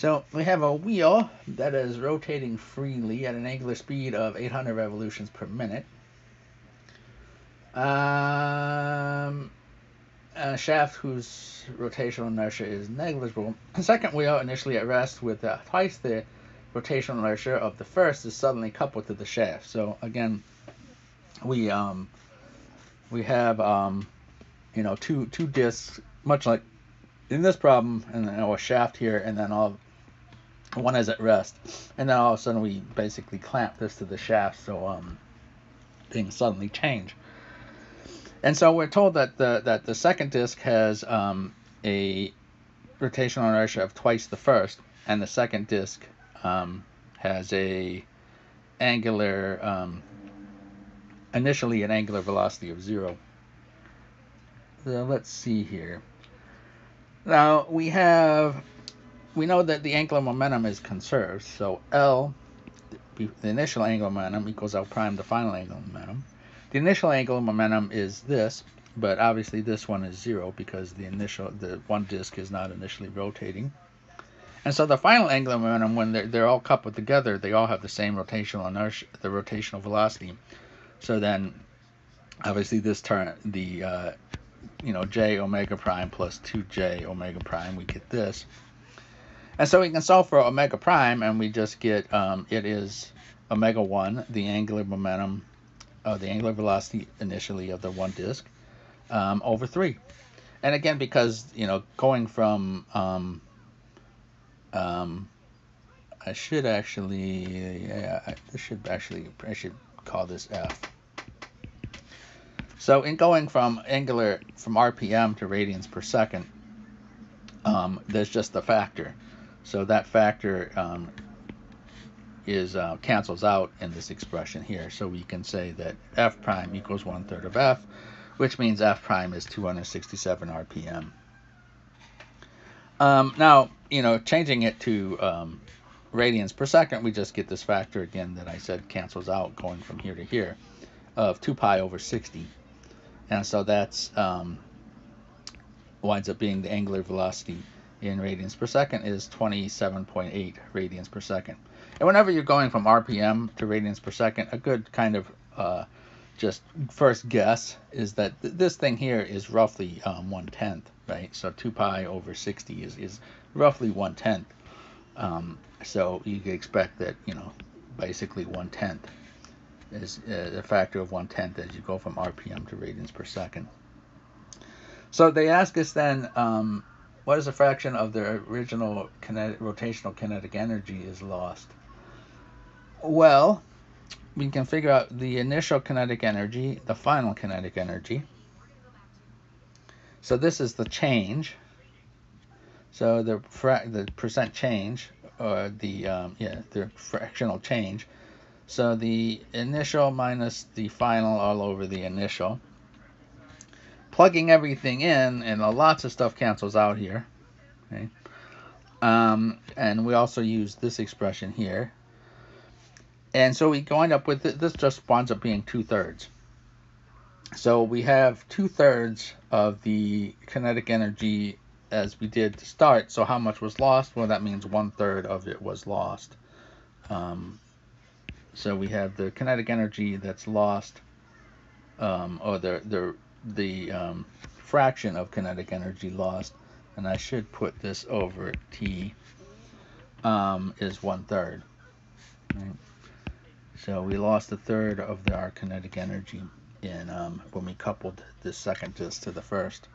So we have a wheel that is rotating freely at an angular speed of 800 revolutions per minute. Um, a shaft whose rotational inertia is negligible. The second wheel, initially at rest with uh, twice the rotational inertia of the first, is suddenly coupled to the shaft. So again, we um, we have um, you know two two discs, much like in this problem, and then a shaft here, and then all one is at rest, and then all of a sudden we basically clamp this to the shaft, so um, things suddenly change. And so we're told that the that the second disc has um, a rotational inertia of twice the first, and the second disc um, has a angular um, initially an angular velocity of zero. So let's see here. Now we have we know that the angular momentum is conserved, so L, the initial angular momentum equals L prime, the final angular momentum. The initial angular momentum is this, but obviously this one is zero because the initial, the one disk is not initially rotating. And so the final angular momentum, when they're, they're all coupled together, they all have the same rotational inertia, the rotational velocity. So then, obviously this turn, the, uh, you know, j omega prime plus 2j omega prime, we get this. And so we can solve for omega prime, and we just get, um, it is omega 1, the angular momentum uh, the angular velocity initially of the one disk um, over 3. And again, because, you know, going from, um, um, I should actually, yeah, I, should actually, I should call this F. So in going from angular, from RPM to radians per second, um, there's just the factor. So that factor um, is uh, cancels out in this expression here. So we can say that f prime equals one third of f, which means f prime is 267 RPM. Um, now, you know, changing it to um, radians per second, we just get this factor again that I said cancels out going from here to here of 2 pi over 60. And so that's um, winds up being the angular velocity in radians per second is 27.8 radians per second. And whenever you're going from RPM to radians per second, a good kind of uh, just first guess is that th this thing here is roughly um, one tenth, right? So 2 pi over 60 is, is roughly one tenth. Um, so you could expect that, you know, basically one tenth is uh, a factor of one tenth as you go from RPM to radians per second. So they ask us then, um, what is a fraction of the original kinetic, rotational kinetic energy is lost? Well, we can figure out the initial kinetic energy, the final kinetic energy. So this is the change. So the the percent change, or the um, yeah the fractional change. So the initial minus the final all over the initial. Plugging everything in, and lots of stuff cancels out here. Okay. Um, and we also use this expression here. And so we wind up with, this just winds up being two-thirds. So we have two-thirds of the kinetic energy as we did to start. So how much was lost? Well, that means one-third of it was lost. Um, so we have the kinetic energy that's lost, um, or the, the, the um, fraction of kinetic energy lost, and I should put this over T, um, is one-third. Right? So we lost a third of the, our kinetic energy in um, when we coupled this second disk to the first.